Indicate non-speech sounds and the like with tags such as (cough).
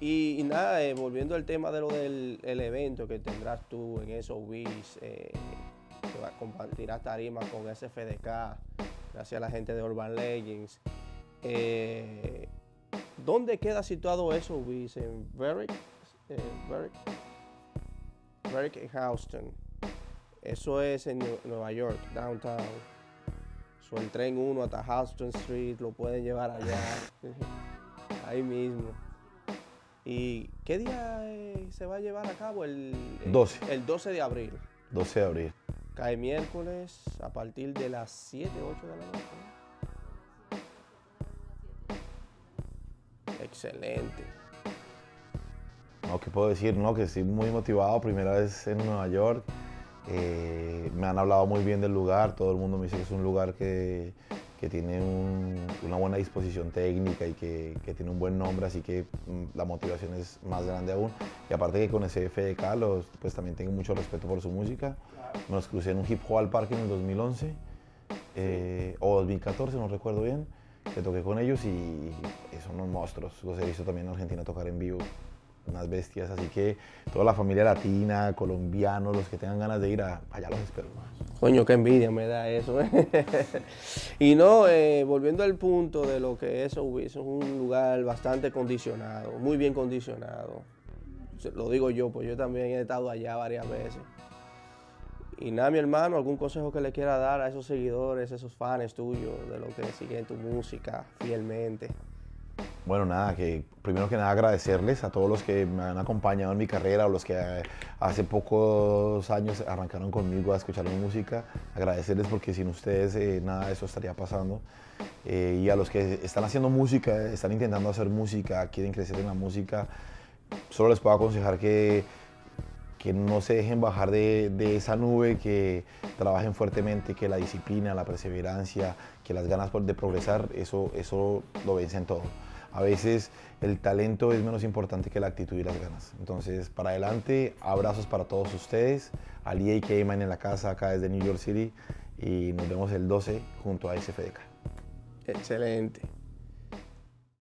Y, nada, eh, volviendo al tema de lo del evento que tendrás tú en esos WIS, eh, que compartirás tarimas con SFDK, gracias a la gente de Urban Legends. Eh, ¿Dónde queda situado eso, Wiz? En Berwick, Berwick, Berwick en Houston. Eso es en Nueva York, downtown. So, el tren 1 hasta Houston Street lo pueden llevar allá. (laughs) Ahí mismo. ¿Y qué día eh, se va a llevar a cabo? El, el- 12. El 12 de abril. 12 de abril. Cae miércoles a partir de las 7, 8 de la noche. ¿no? Excelente. No, ¿qué puedo decir? No, que estoy muy motivado. Primera vez en Nueva York. Eh, me han hablado muy bien del lugar. Todo el mundo me dice que es un lugar que, que tiene un- una buena disposición técnica y que, que tiene un buen nombre. Así que mm, la motivación es más grande aún. Y aparte que con ese FDK, los, pues también tengo mucho respeto por su música. Me los crucé en un hip hop al parque en el 2011 eh, o 2014, no recuerdo bien. Que toqué con ellos y, y son unos monstruos. Los he visto también en Argentina tocar en vivo unas bestias, así que toda la familia latina, colombianos, los que tengan ganas de ir, a, allá los espero. Coño, qué envidia me da eso. (laughs) y no, eh, volviendo al punto de lo que es es un lugar bastante condicionado, muy bien condicionado. Lo digo yo, pues yo también he estado allá varias veces. Y nada, mi hermano, algún consejo que le quiera dar a esos seguidores, esos fans tuyos, de lo que siguen tu música fielmente. Bueno, nada, que primero que nada agradecerles a todos los que me han acompañado en mi carrera o los que eh, hace pocos años arrancaron conmigo a escuchar mi música. Agradecerles porque sin ustedes eh, nada de eso estaría pasando. Eh, y a los que están haciendo música, están intentando hacer música, quieren crecer en la música, solo les puedo aconsejar que, que no se dejen bajar de, de esa nube, que trabajen fuertemente, que la disciplina, la perseverancia, que las ganas de progresar, eso, eso lo vencen todo. A veces el talento es menos importante que la actitud y las ganas. Entonces, para adelante, abrazos para todos ustedes. Ali y Keyman en la casa acá desde New York City y nos vemos el 12 junto a SFDK. Excelente.